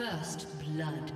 First blood.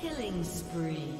Killing spree.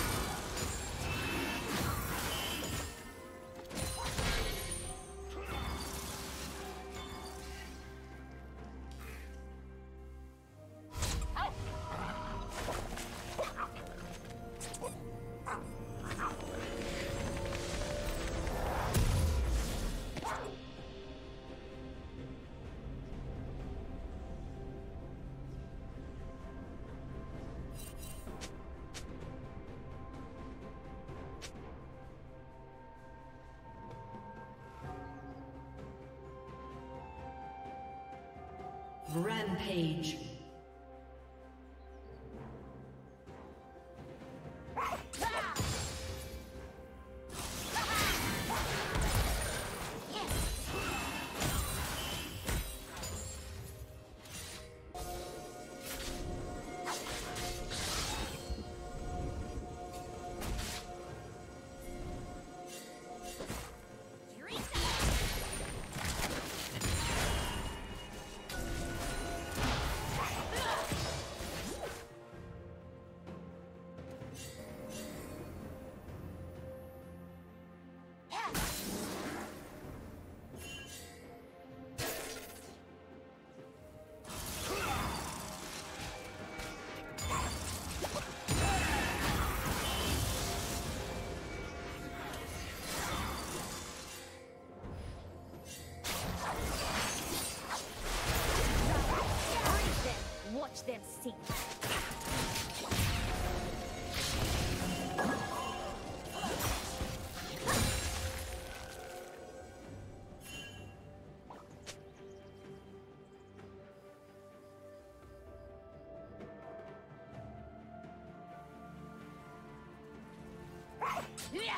Rampage. Yeah!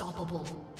Unstoppable.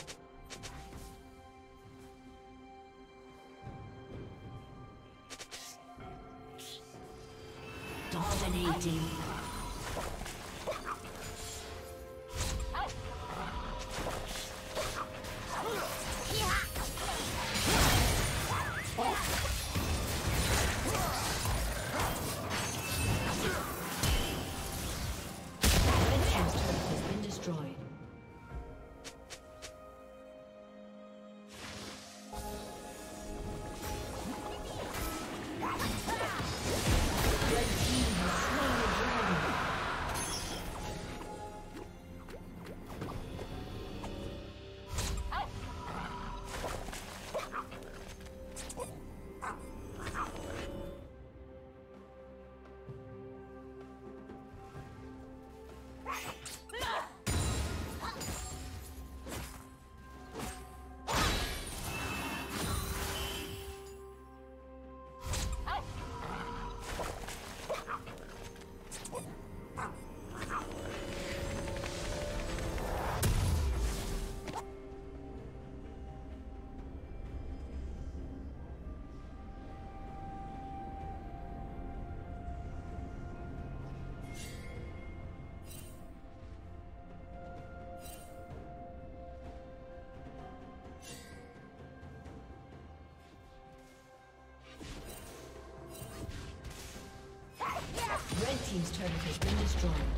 Has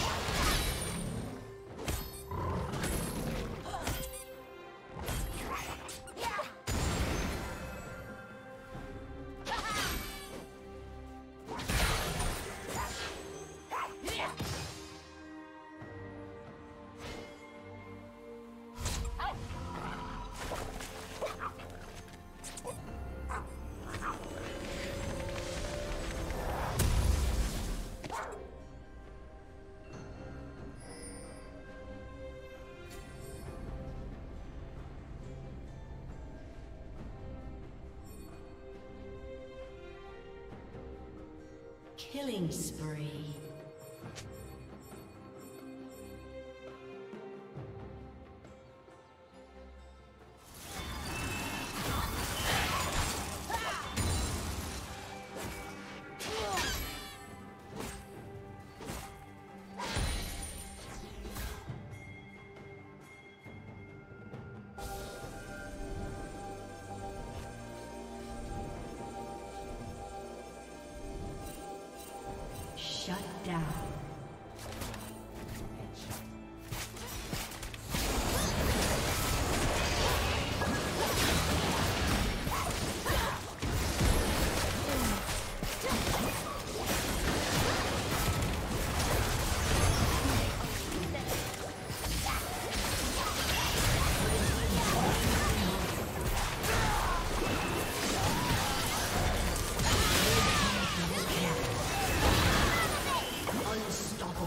Shut down.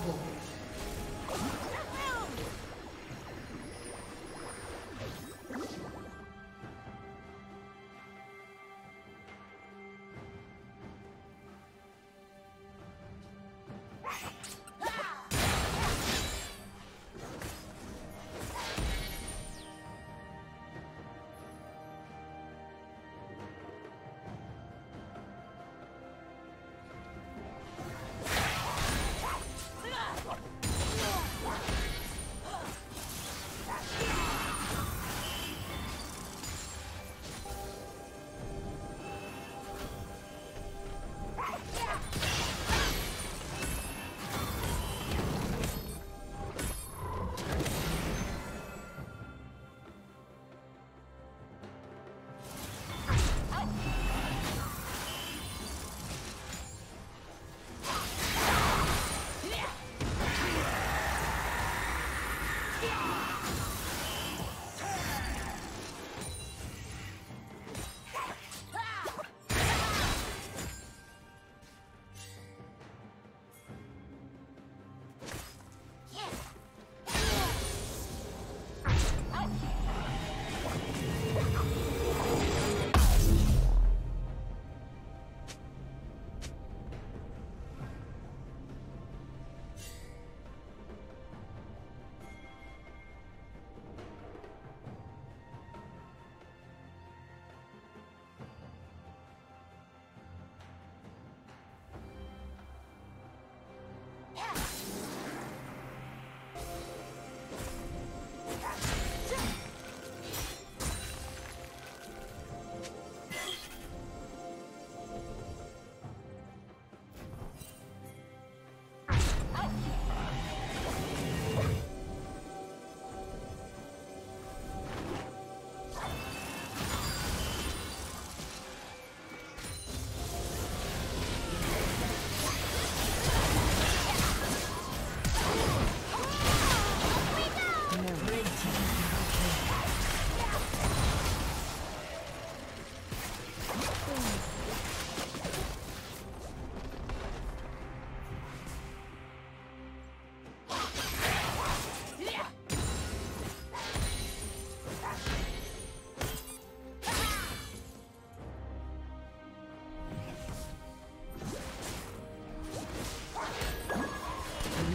trabajo.